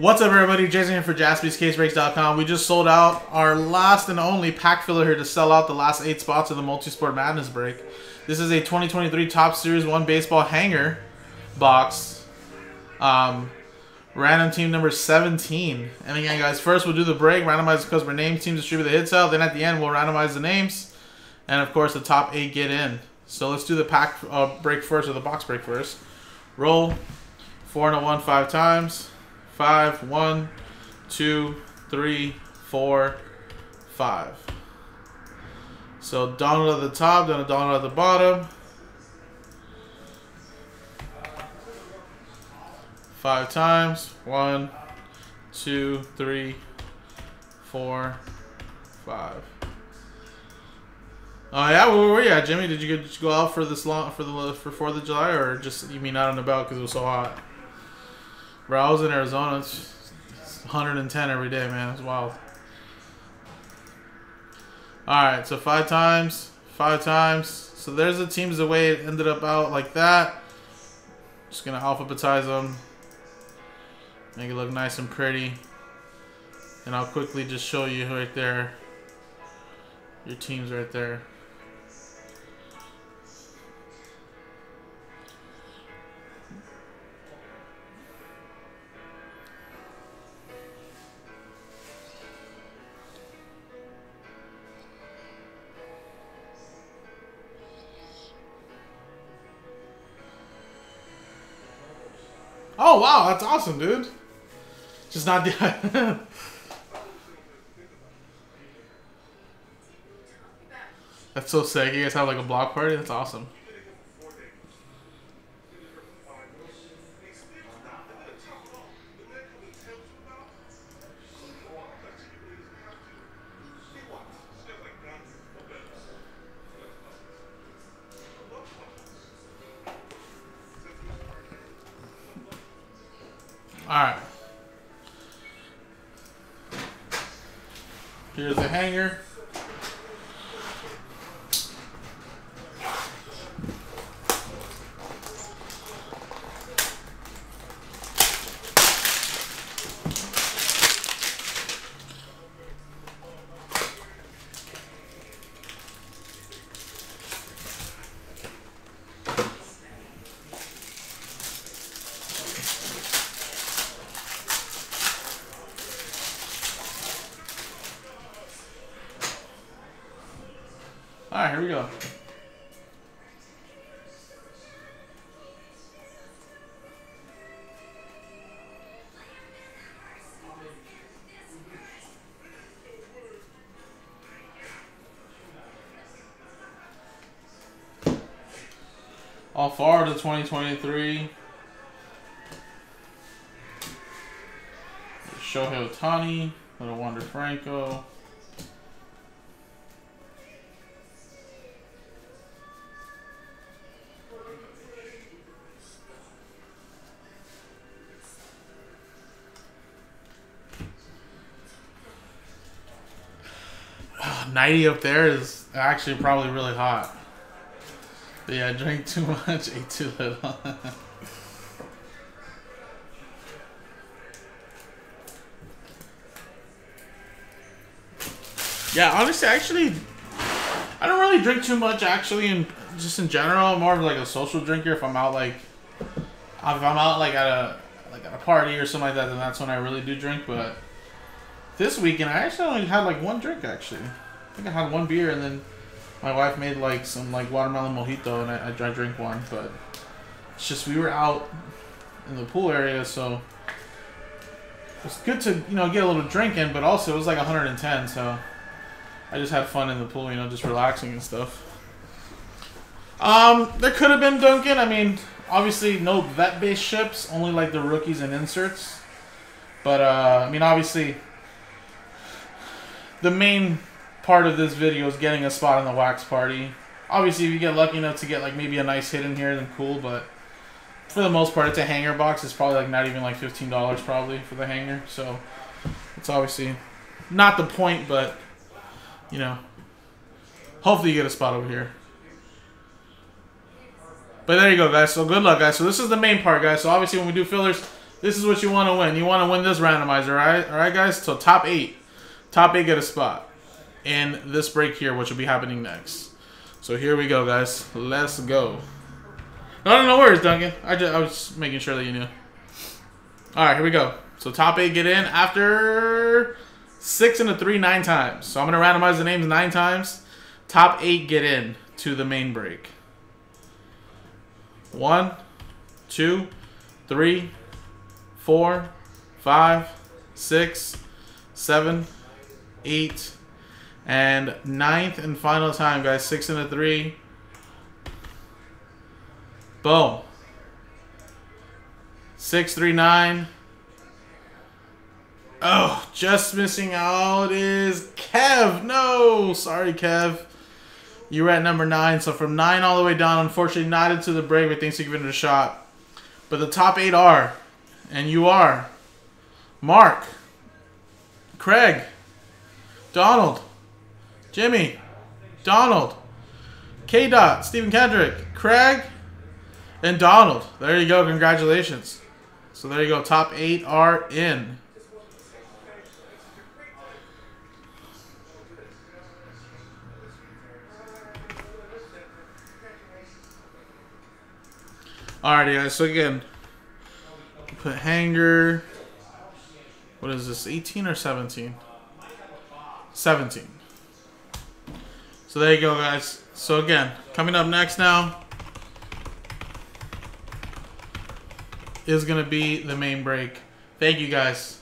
What's up, everybody? Jason here for JaspysCaseBreaks.com. We just sold out our last and only pack filler here to sell out the last eight spots of the Multisport Madness break. This is a 2023 Topps Series 1 Baseball Hanger box. Um, random team number 17. And again, guys, first we'll do the break, randomize the customer names, teams distribute the hits out. Then at the end, we'll randomize the names. And of course, the top eight get in. So let's do the pack uh, break first, or the box break first. Roll. Four and a one five times. Five, one, two, three, four, five. So Donald at the top, then a Donald at the bottom. Five times. One, two, three, four, five. Oh yeah, where were you at, Jimmy? Did you, did you go out for this long for the for Fourth of July, or just you mean out and about because it was so hot? Bro, I was in Arizona. It's, it's 110 every day, man. It's wild. All right, so five times, five times. So there's the teams the way it ended up out like that. Just gonna alphabetize them, make it look nice and pretty, and I'll quickly just show you right there. Your teams right there. Oh wow, that's awesome, dude. Just not that's so sick. You guys have like a block party. That's awesome. Alright. Here's the hanger. Alright, here we go. All far to 2023. Shohei Ohtani, Little Wander Franco. 90 up there is actually probably really hot. But yeah, I drank too much, ate too little. yeah, honestly, actually, I don't really drink too much actually, and just in general, I'm more of like a social drinker. If I'm out like, if I'm out like at a like at a party or something like that, then that's when I really do drink. But this weekend, I actually only had like one drink actually. I think I had one beer, and then my wife made like some like watermelon mojito, and I, I drank drink one. But it's just we were out in the pool area, so it's good to you know get a little drink in, but also it was like 110, so I just had fun in the pool, you know, just relaxing and stuff. Um, there could have been Duncan. I mean, obviously no vet-based ships, only like the rookies and inserts. But uh, I mean, obviously, the main part of this video is getting a spot in the wax party. Obviously, if you get lucky enough to get like maybe a nice hit in here, then cool. But for the most part, it's a hanger box. It's probably like not even like fifteen dollars probably for the hanger. So it's obviously not the point, but you know, hopefully you get a spot over here. But there you go, guys. So good luck, guys. So this is the main part, guys. So obviously when we do fillers, This is what you want to win. You want to win this randomizer, right? All right, guys. So top eight, top eight get a spot in this break here, which will be happening next. So here we go, guys. Let's go. No, no, no worries, Duncan. I just I was making sure that you knew. All right, here we go. So top eight get in after six and a three nine times. So I'm gonna randomize the names nine times. Top eight get in to the main break. One, two, three, four, five, six, seven, eight, and ninth and final time, guys. Six and a three. Boom. Six, three, nine. Oh, just missing out is Kev. No, sorry, Kev. You were at number nine, so from nine all the way down, unfortunately not into the break, but thanks for giving it a shot. But the top eight are, and you are, Mark, Craig, Donald, Jimmy, Donald, K. Dot, Stephen Kendrick, Craig, and Donald. There you go. Congratulations. So there you go. Top eight are in. Alrighty, guys. So again, put hanger. What is this? 18 or 17? 17. So there you go, guys. So again, coming up next now is going to be the main break. Thank you, guys.